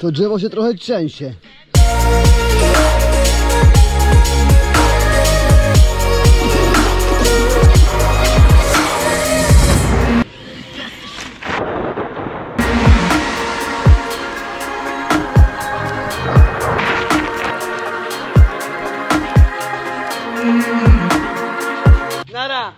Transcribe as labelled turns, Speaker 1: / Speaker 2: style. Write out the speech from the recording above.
Speaker 1: To drzewo się trochę trzęsie. Nara!